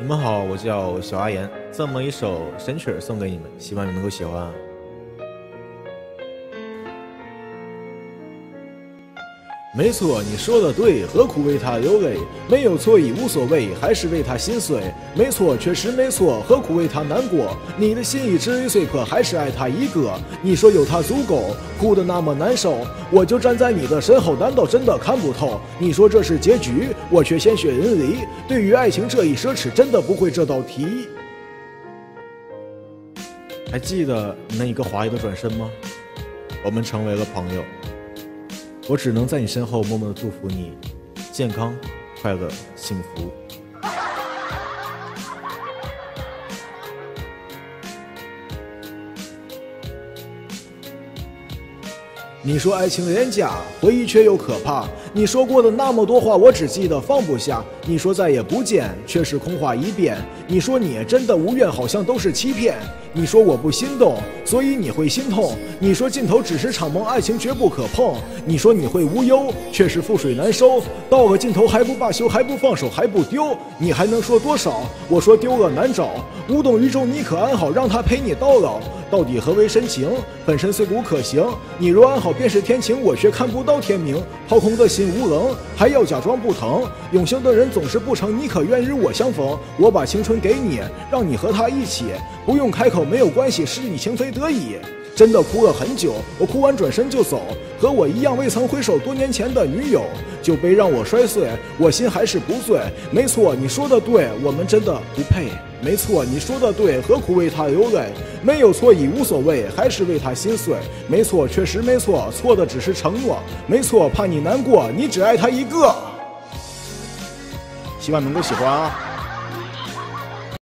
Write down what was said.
你们好，我叫小阿言，这么一首神曲儿送给你们，希望你们能够喜欢没错，你说的对，何苦为他流泪？没有错已无所谓，还是为他心碎。没错，确实没错，何苦为他难过？你的心已支离碎，可还是爱他一个。你说有他足够，哭得那么难受，我就站在你的身后，难道真的看不透？你说这是结局，我却鲜血淋漓。对于爱情这一奢侈，真的不会这道题。还记得那一个华丽的转身吗？我们成为了朋友。我只能在你身后默默的祝福你，健康、快乐、幸福。你说爱情廉价，回忆却又可怕。你说过的那么多话，我只记得放不下。你说再也不见，却是空话一遍。你说你真的无怨，好像都是欺骗。你说我不心动，所以你会心痛。你说尽头只是场梦，爱情绝不可碰。你说你会无忧，却是覆水难收。到了尽头还不罢休，还不放手，还不丢，你还能说多少？我说丢了难找，无动于衷，你可安好？让他陪你到老。到底何为深情？粉身碎骨可行？你若安好便是天晴，我却看不到天明。掏空的心无棱，还要假装不疼。永恒的人总是不成，你可愿与我相逢？我把青春给你，让你和他一起，不用开口，没有关系，是你情非得已。真的哭了很久，我哭完转身就走，和我一样未曾回首多年前的女友，酒杯让我摔碎，我心还是不醉。没错，你说的对，我们真的不配。没错，你说的对，何苦为他流泪？没有错已无所谓，还是为他心碎。没错，确实没错，错的只是承诺。没错，怕你难过，你只爱他一个。希望能够喜欢啊。